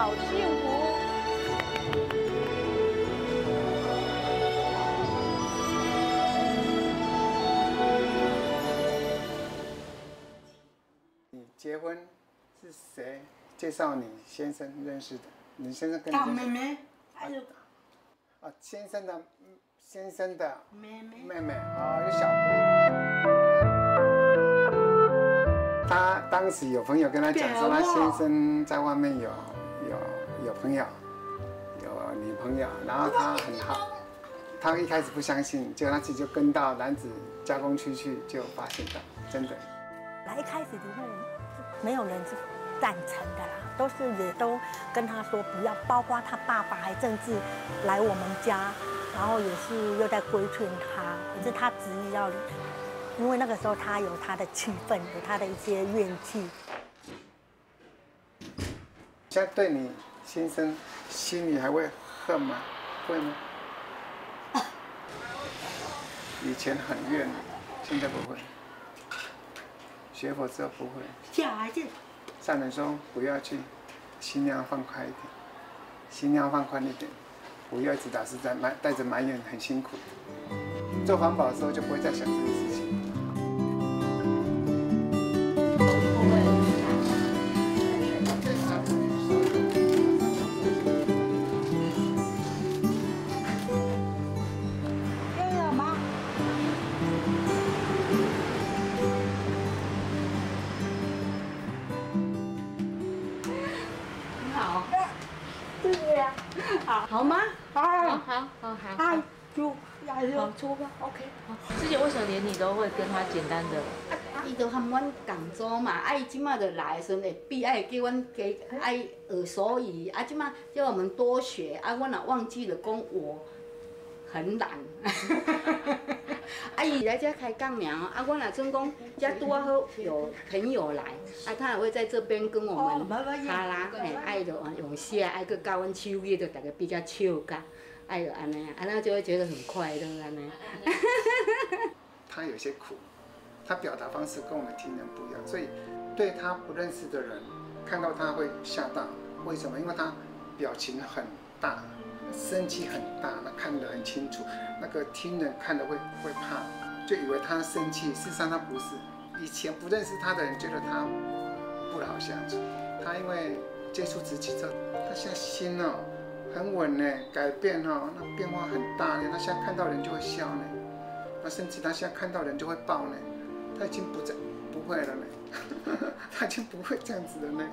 好幸福。你结婚是谁介绍你先生认识的？你先生跟你啊，妹妹，还有啊，先生的嗯先生的妹妹，妹妹啊，有小姑。他当时有朋友跟他讲说，他先生在外面有有有朋友，有女朋友，然后他很好，他一开始不相信，结果他自己就跟到男子加工区去，就发现到真的。来一开始里面没有人是赞成的啦，都是也都跟他说不要，包括他爸爸还甚至来我们家，然后也是又在规劝他，可是他执意要，因为那个时候他有他的气愤，有他的一些怨气。现在对你先生心里还会恨吗？会吗？以前很怨，现在不会。学佛之后不会。小孩子，上人说不要去，心量放宽一点，心量放宽一点，不要一直老是在埋带着埋怨，很辛苦。做环保的时候就不会再想这个事对呀，好，好吗？好，好，好，好，好，哎，就哎呦好，，出吧，OK，好。之前为什么连你都会跟他简单的？伊都含阮共组嘛，啊伊即马就来的时阵会比爱叫阮加爱学手语，啊即马叫我们多学，啊阮若忘记了讲我很懒，啊伊来这开讲苗，啊我若阵讲遮拄啊好有朋友来，啊他也会在这边跟我哦们哈拉，嘿，爱就用写，爱去教阮手语，就大家比较笑甲，爱就安尼啊，安尼就会觉得很快乐安尼。他有些苦，他表达方式跟我们听人不一样，所以对他不认识的人看到他会吓到。为什么？因为他表情很大，生气很大，那看得很清楚。那个听人看了会会怕，就以为他生气，事实上他不是。以前不认识他的人觉得他不好相处，他因为接触自己之后，他现在心哦很稳呢，改变哦，那变化很大呢。他现在看到人就会笑呢。那甚至他现在看到人就会抱呢，他已经不在不会了呢，他已经不会这样子了呢。